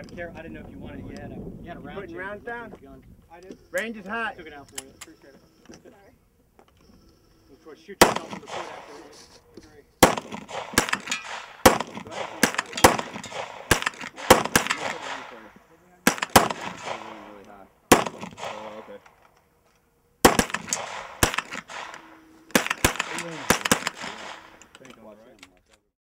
have care. I didn't know if you wanted it. You had a, you had a round. Putting rounds down. I did. Range is hot. I took it out for you. Appreciate it. Sorry. Of shoot yourself in the foot afterwards. Agree. Oh,